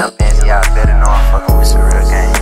young Benz, yeah, I better know I'm fucking with some real game.